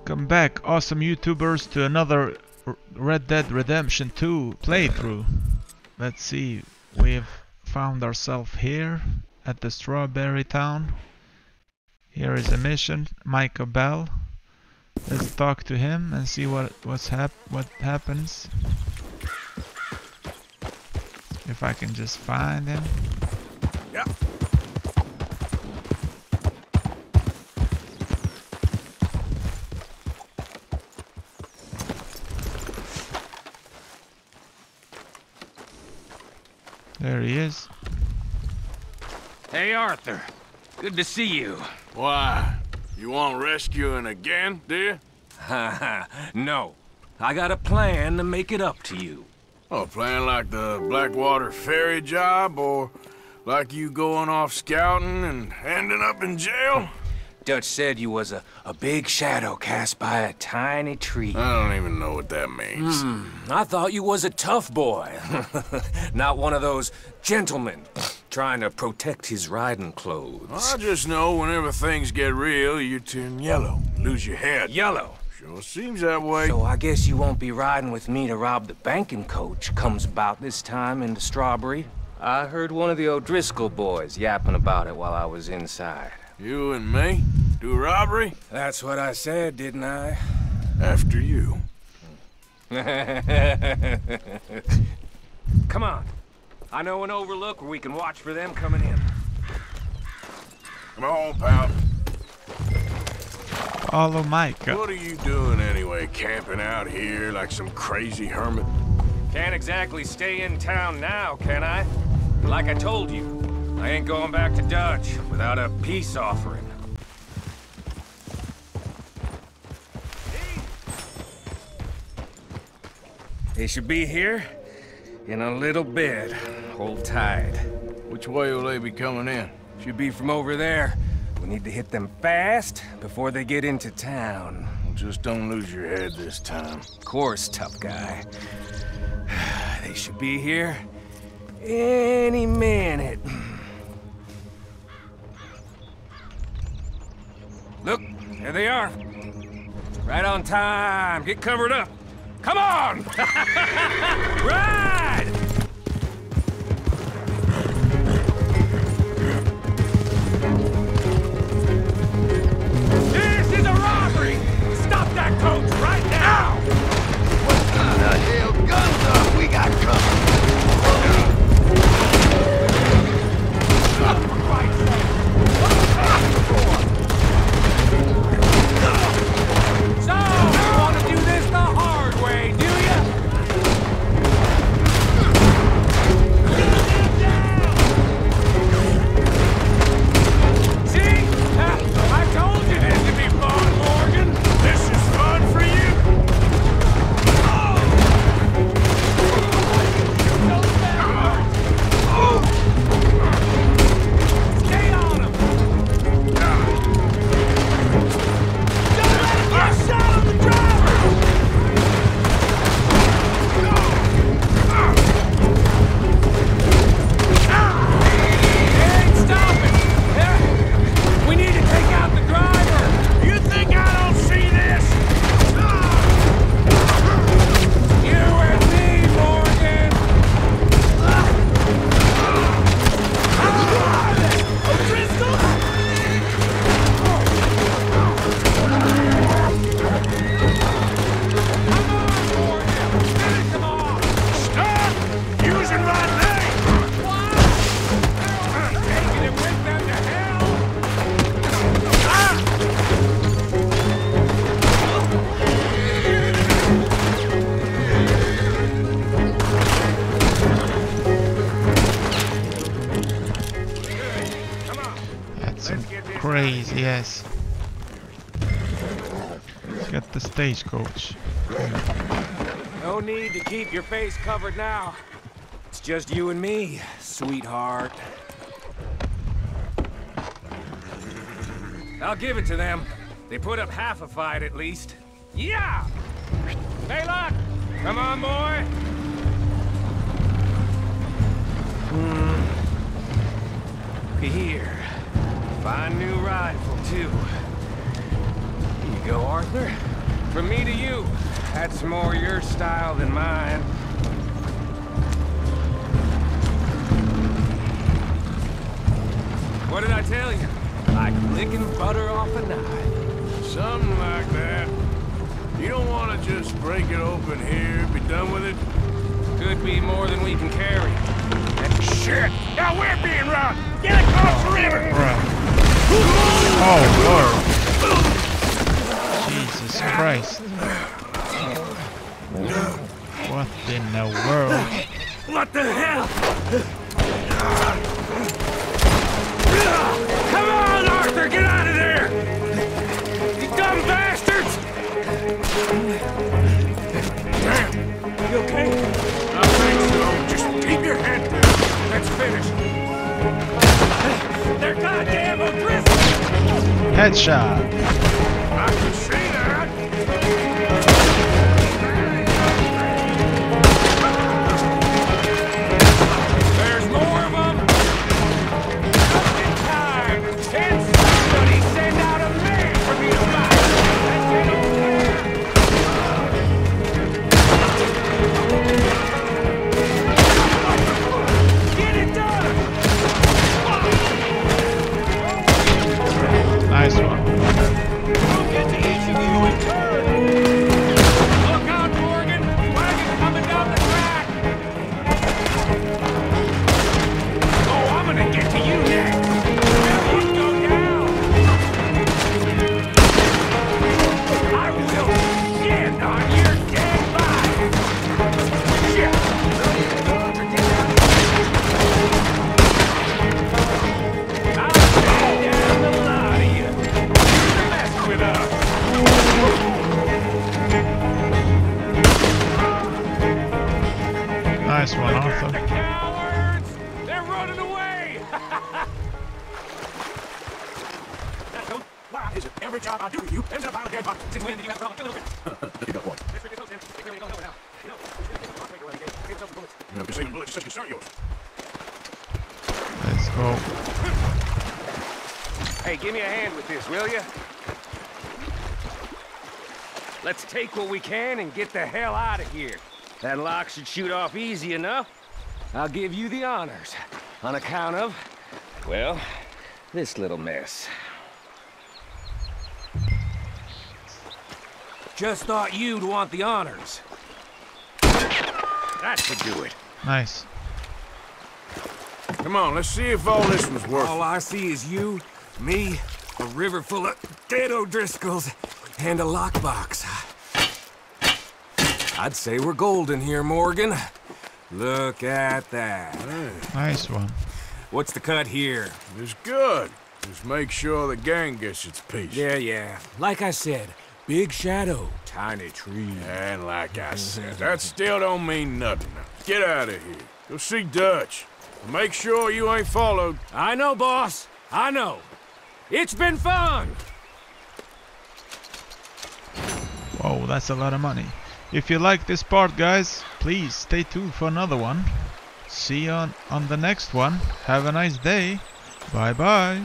Welcome back, awesome YouTubers, to another Red Dead Redemption 2 playthrough. Let's see, we've found ourselves here at the Strawberry Town. Here is a mission, Micah Bell. Let's talk to him and see what what's hap what happens. If I can just find him. Yeah. There he is. Hey, Arthur. Good to see you. Why? You want rescuing again, do you? no. I got a plan to make it up to you. Oh, playing like the Blackwater ferry job, or like you going off scouting and ending up in jail? Dutch said you was a, a big shadow cast by a tiny tree. I don't even know what that means. Hmm, I thought you was a tough boy. Not one of those gentlemen trying to protect his riding clothes. I just know whenever things get real, you turn yellow, lose your head. Yellow. Sure seems that way. So I guess you won't be riding with me to rob the banking coach comes about this time in the Strawberry. I heard one of the O'Driscoll boys yapping about it while I was inside. You and me? Do robbery? That's what I said, didn't I? After you. Come on. I know an overlook where we can watch for them coming in. Come on, pal. Follow Micah. What are you doing anyway, camping out here like some crazy hermit? Can't exactly stay in town now, can I? Like I told you, I ain't going back to Dutch without a peace offering. They should be here in a little bit. Hold tight. Which way will they be coming in? Should be from over there. We need to hit them fast before they get into town. Just don't lose your head this time. Of course, tough guy. They should be here any minute. Look, there they are. Right on time. Get covered up. Come on! Ride! Some crazy ass. Let's get the stagecoach. No need to keep your face covered now. It's just you and me, sweetheart. I'll give it to them. They put up half a fight at least. Yeah! Hey, look! Come on, boy! Hmm. Here. Fine new rifle, too. Here you go, Arthur. From me to you. That's more your style than mine. What did I tell you? Like licking butter off a knife. Something like that. You don't want to just break it open here, be done with it? Could be more than we can carry. Shit! Now we're being robbed! Get across the river! Right. Oh lord. Jesus Christ. What in the world? What the hell? Come on, Arthur, get out of there! You dumb bastards! Damn! You okay? I think so. Just keep your head down. Let's finish. Headshot. You mess with us! Nice one, Arthur. The Arthur. cowards! They're running away! Why is it every job I do with you ends up out of dead body? Since when did you have a problem killing You got one. You know, saving bullets is such concern of yours. Let's go. Hey, give me a hand with this, will you? Let's take what we can and get the hell out of here. That lock should shoot off easy enough. I'll give you the honors. On account of, well, this little mess. Just thought you'd want the honors. That should do it. Nice. Come on, let's see if all this was worth All. I see is you, me, a river full of dead O'Driscolls, and a lockbox. I'd say we're golden here, Morgan. Look at that. Nice one. What's the cut here? It's good. Just make sure the gang gets its piece. Yeah, yeah. Like I said, big shadow, tiny tree. And like I said, that still don't mean nothing. Get out of here. Go see Dutch. Make sure you ain't followed. I know, boss. I know. It's been fun. Whoa, that's a lot of money. If you like this part, guys, please stay tuned for another one. See you on, on the next one. Have a nice day. Bye bye.